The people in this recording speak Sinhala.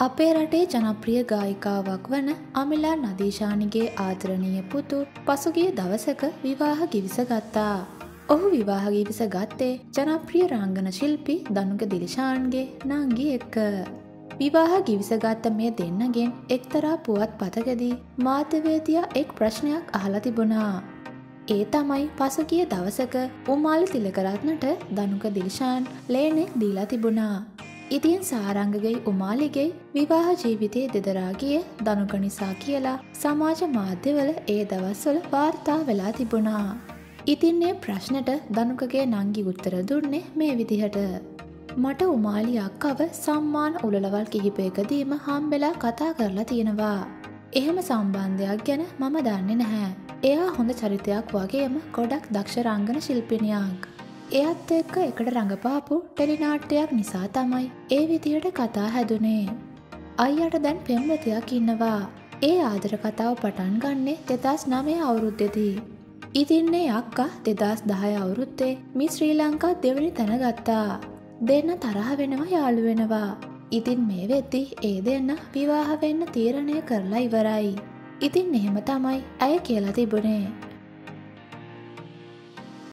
අපේ රටේ ජනප්‍රිය ගායිකාවක් වන අමිලා නදීශානිගේ ආදරණීය පුතු පසුගිය දවසක විවාහ ගිවිස ගත්තා. ඔහු විවාහ ගිවිස ගත්තේ ජනප්‍රිය රංගන ශිල්පි දනුක දිලිශාන්ගේ නංගි එක්ක. විවාහ ගිවිසගත්ත මේ දෙන්නගෙන් එක්තරා පුවත් පතකදී මාධ්‍යවේතියා එක් ප්‍රශ්නයක් අහලා තිබුණා. ඒ තමයි පසුගිය දවසක උමාලි තිලකරත්නට දනුක දිල්ශාන් ලේනෙක් දීලා තිබුණා. ඉතින් සාරංගගෙයි උමාලිගෙයි විවාහ ජීවිතයේ දෙදරාගිය දනුක නිසා කියලා සමාජ මාධ්‍යවල ඒ දවස්වල වාර්තා වෙලා තිබුණා. ඉතින් ඒ ප්‍රශ්නට දනුකගේ නංගි උත්තර දුන්නේ මේ විදිහට. මට උමාලි අක්කව සම්මාන උළලවල් කිහිපයකදීම හම්බෙලා කතා කරලා තියෙනවා. එහෙම සම්බන්ධයක් ගැන මම දන්නේ නැහැ. එයා හොඳ චරිතයක් වගේම ගොඩක් දක්ෂ රංගන ශිල්පිනියක්. එයත් එක්ක එකට රඟපාපු ටෙලිනාට්‍යයක් නිසා තමයි ඒ විදියට කතා හැදුනේ. අයියට දැන් පෙම්වතයක් ඉන්නවා. ඒ ආදර කතාව පටන් ගන්නේ දෙදස් නමය අවුරුද්ධෙදී. ඉතින්නේ අක්කා දෙදස් දහය අවුරුත්තේ මි ශ්‍රී ලංකා දෙවනි තැන ගත්තා. දෙන්න තරහ වෙනවා යාළු වෙනවා. ඉතින් මේ වෙද්දි ඒ දෙන්න විවාහ වෙන්න තීරණය කරලා ඉවරයි. ඉතින් එහෙම තමයි ඇය කියලා තිබුණේ.